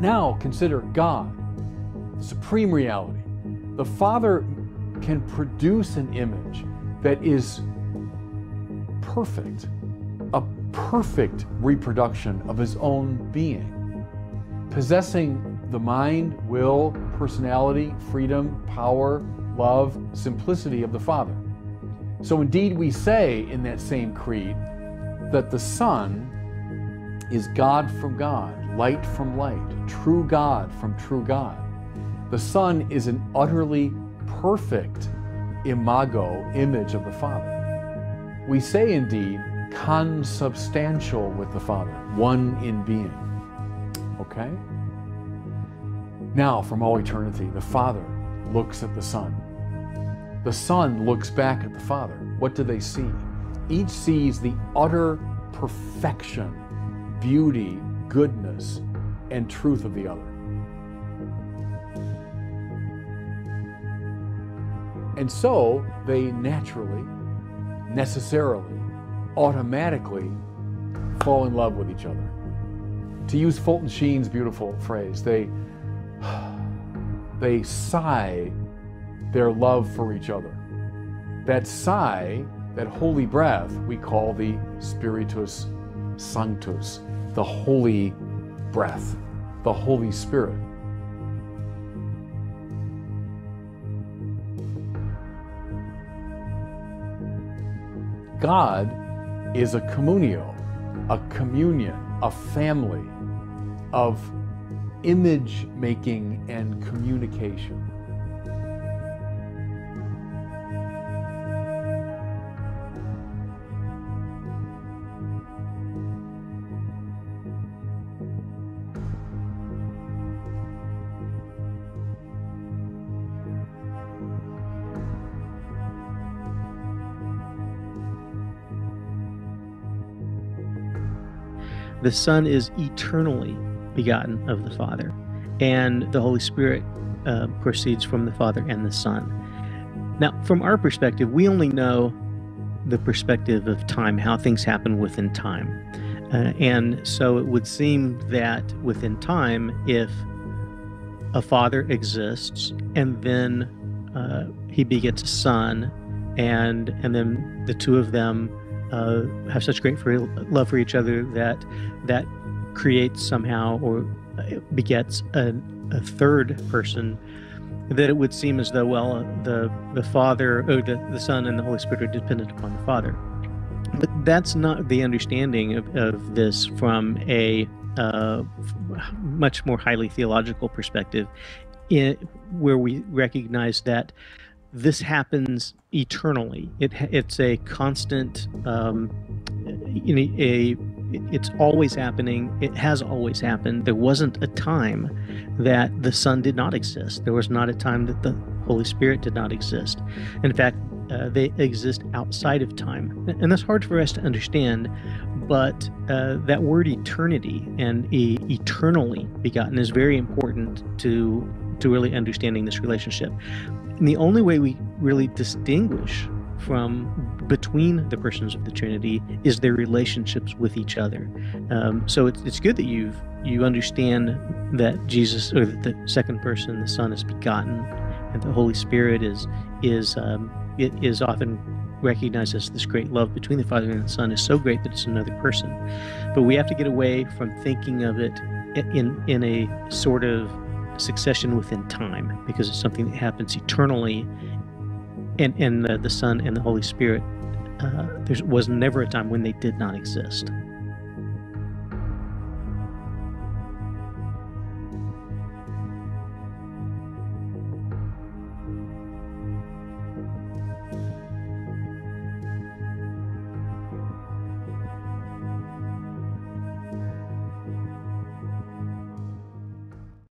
Now consider God, the supreme reality. The Father can produce an image that is perfect, a perfect reproduction of his own being, possessing the mind, will, personality, freedom, power, love, simplicity of the Father. So indeed, we say in that same creed that the Son is God from God, light from light, true God from true God. The Son is an utterly perfect imago, image of the Father. We say indeed, consubstantial with the Father, one in being. Okay? Now, from all eternity, the Father looks at the Son. The Son looks back at the Father. What do they see? Each sees the utter perfection, beauty, goodness, and truth of the other. And so they naturally, necessarily, automatically fall in love with each other. To use Fulton Sheen's beautiful phrase, they, they sigh their love for each other. That sigh, that holy breath, we call the Spiritus Sanctus, the holy breath, the Holy Spirit. God is a communio, a communion, a family of image making and communication. The Son is eternally begotten of the Father, and the Holy Spirit uh, proceeds from the Father and the Son. Now, from our perspective, we only know the perspective of time, how things happen within time. Uh, and so it would seem that within time, if a father exists and then uh, he begets a son, and and then the two of them uh, have such great for, love for each other that that creates somehow or begets a, a third person that it would seem as though well the the father or the, the son and the holy spirit are dependent upon the father. But that's not the understanding of, of this from a uh, much more highly theological perspective in, where we recognize that this happens eternally. It, it's a constant, um, a, it's always happening. It has always happened. There wasn't a time that the Son did not exist. There was not a time that the Holy Spirit did not exist. In fact, uh, they exist outside of time. And that's hard for us to understand, but uh, that word eternity and e- eternally begotten is very important to to really understanding this relationship. And the only way we really distinguish from between the persons of the Trinity is their relationships with each other. Um, so it's, it's good that you've you understand that Jesus or the second person, the Son, is begotten, and the Holy Spirit is is um, it is often recognized as this great love between the Father and the Son is so great that it's another person. But we have to get away from thinking of it in in a sort of succession within time because it's something that happens eternally and and the, the son and the holy spirit uh, there was never a time when they did not exist